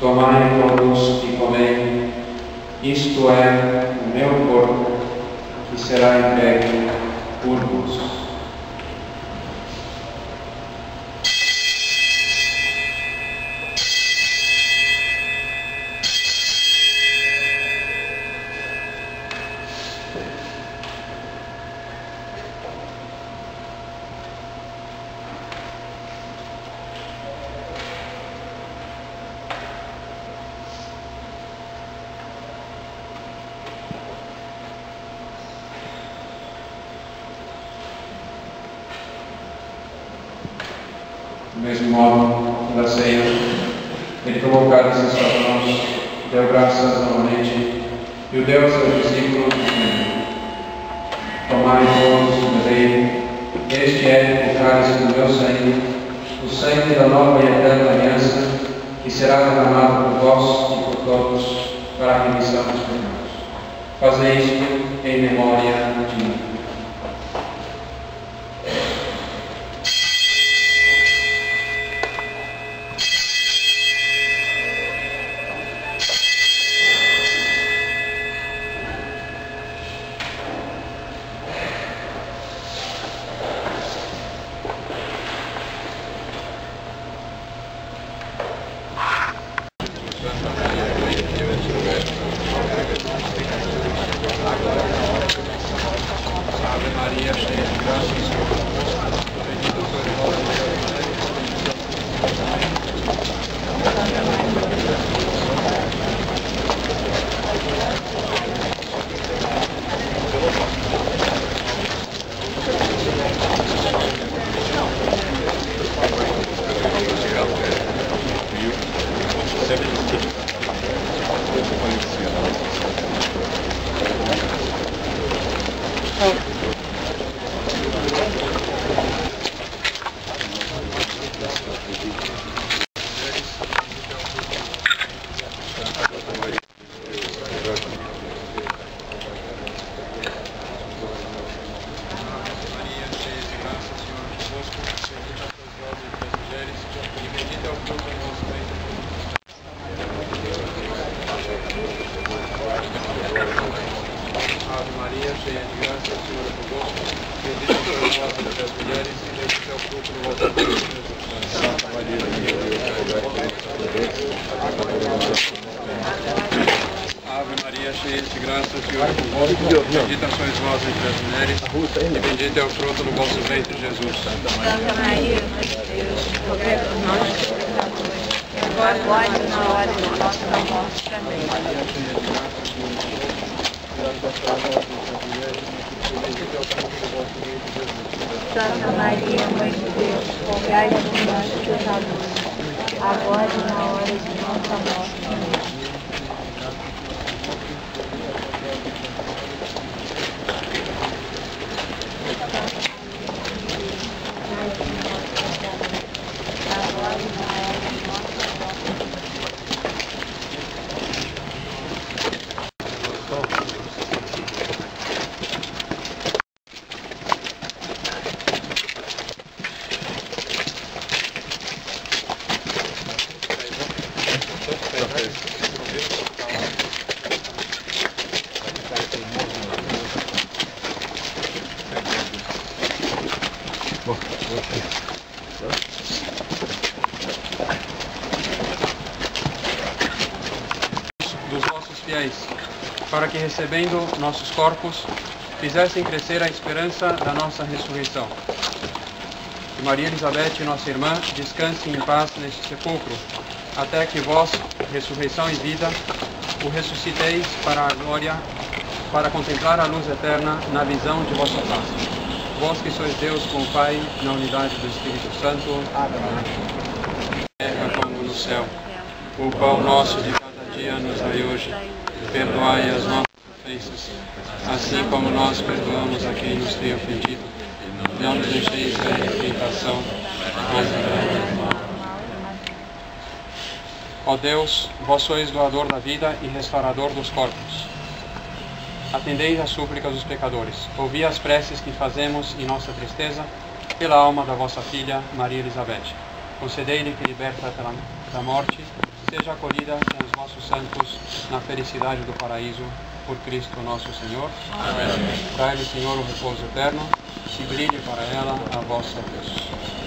domani totus dico me, isto è meu meo corpo, chi sarà in me, pulmus. Mesmo modo, na ceia, em suas mãos, deu graças novamente e o deu aos discípulos, dizendo: Tomai todos e bebei, este é o cálice do meu sangue, o sangue da nova e eterna aliança, que será derramado por vós e por todos para a remissão dos pecados. Fazei isto em memória de mim. Ave Maria, cheia de graça, o Senhor é convosco. Bendita sois vós entre as mulheres. Maria, cheia de graça, o Senhor é convosco. Bendita sois vós entre as mulheres, e bendito é o fruto do vosso ventre. Ave Maria, cheia de graça, o Senhor é convosco. Bendita sois vós entre as mulheres, e bendito é o fruto do vosso ventre, Jesus. Santa Ave Maria, cheia de graça, o Senhor é convosco. Bendita sois vós entre as mulheres, e bendito é o fruto do vosso ventre, Jesus. Santa Maria, Deus, rogai por nós, agora e na hora de nossa morte. Amém. Santa Maria, Mãe de Deus, rogai por nós, pecadores, agora e na hora de nossa morte. Dos vossos fiéis, para que recebendo nossos corpos, fizessem crescer a esperança da nossa ressurreição. Que Maria Elizabeth, nossa irmã, descanse em paz neste sepulcro, até que vós, ressurreição e vida, o ressusciteis para a glória, para contemplar a luz eterna na visão de vossa face. Vós que sois Deus com o Pai, na unidade do Espírito Santo. Amém. Terra como no céu. O pão nosso de cada dia nos dai hoje. Perdoai as nossas ofensas, assim como nós perdoamos a quem nos tem ofendido. Não nos deixeis cair em tentação, mas. Ó Deus, vós sois doador da vida e restaurador dos corpos. Atendeis às súplicas dos pecadores. Ouvi as preces que fazemos em nossa tristeza pela alma da vossa filha Maria Elizabeth. Concedei-lhe que, liberta pela, da morte, seja acolhida com os vossos santos na felicidade do paraíso, por Cristo nosso Senhor. Amém. Dai-lhe, Senhor, o repouso eterno, e brilhe para ela a vossa luz.